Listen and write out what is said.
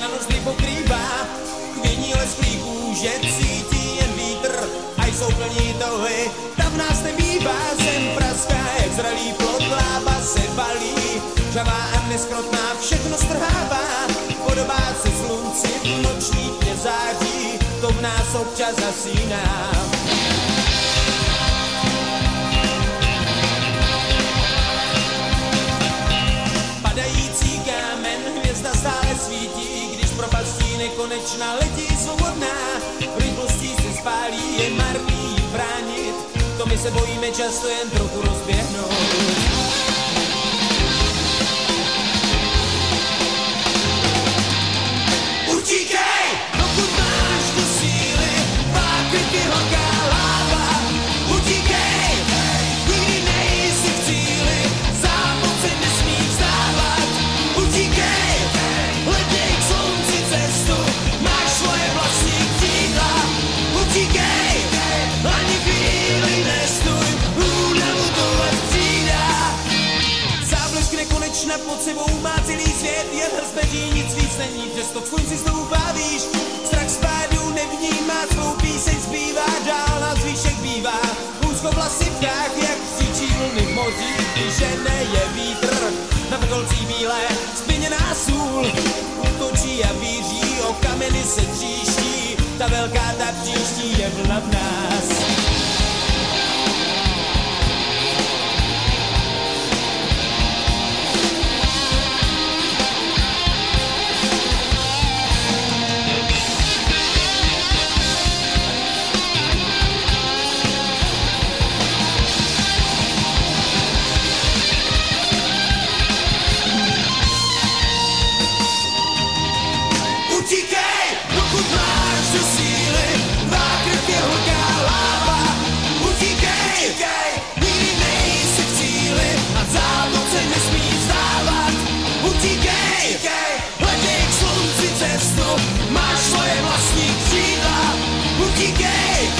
na noc pokrývá, Kvění lesklíků, že cítí jen vítr, a jsou plní tohy, tam nás nebývá, zem praská, jak zralý plot, lába se balí, žavá a neskrotná, všechno strhává, podobá se slunci v noční září, to v nás občas zasíná. Nekonečná letí svobodná. Rychlostí se spálí, je marný bránit, to my se bojíme často jen trochu rozběhnout. Nekonečna pod sebou má celý svět, jen bezpečí, nic víc není, přesto v konci znovu bavíš. Strach spádu nevnímá, svou píseň zpívá, dál na zvýšek bývá. Úzko vlasy pták, jak křičí vlny v moři, když neje vítr. Na vrcholcí bílé, spěněná sůl, útočí a víří, o kameny se tříští, ta velká, ta příští je vlna v nás. Máš svoje vlastní křídla, utíkej,